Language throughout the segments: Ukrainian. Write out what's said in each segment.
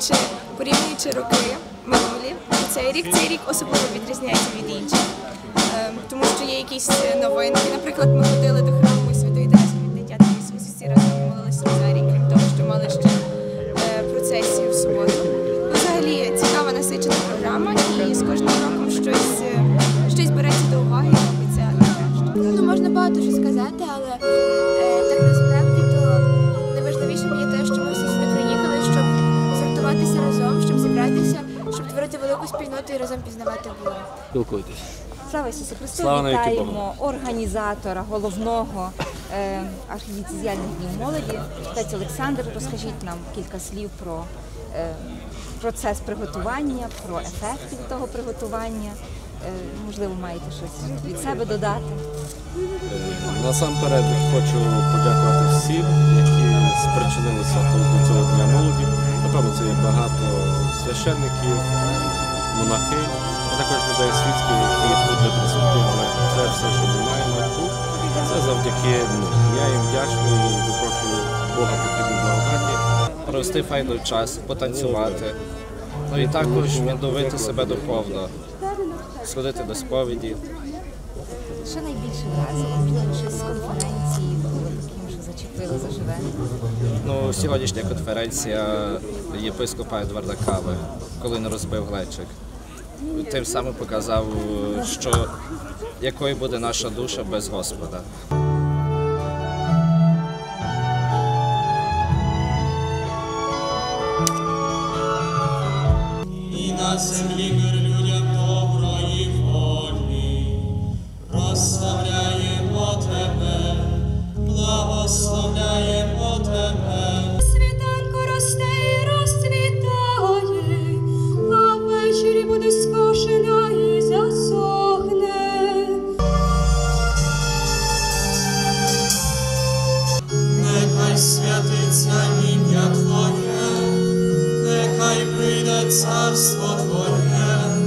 порівнюючи порівнюючи роки минулі, цей рік цей рік особливо відрізняється від інших, ем, тому що є якісь новинки. Наприклад, ми ходили до храму. І разом пізнавати Бога. Спілкуйтесь. Слава Ісусу Христу! Слава навіки Вітаємо організатора головного е, архідіцезіальних днів молоді. Отець Олександр, розкажіть нам кілька слів про е, процес приготування, про ефект від того приготування. Е, можливо, маєте щось від себе додати. Насамперед хочу подякувати всім, які спричинилися до цього дня молоді. Напевно, це є багато священників, монахи, а також людей світських, які тут не присутні, але це все, що ми маємо тут. Це завдяки ним. Я їм вдячний і запрошую Бога потрібну благодаті. провести файний час, потанцювати. Ну і також відновити себе духовно, сходити до сповіді. Що найбільше вразило? Щось з конференції було таким, що зачепило заживе. Ну, сьогоднішня конференція єпископа Едварда Кави, коли не розбив глечик. Тим самим показав, що якою буде наша душа без Господа. І на землі царство Твоє.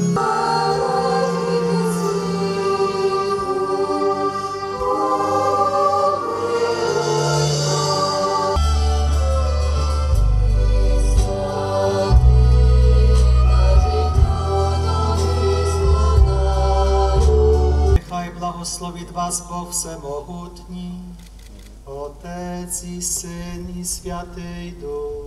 Нехай благословить вас Бог Всемогутній, Отець і Син і Святий Дух.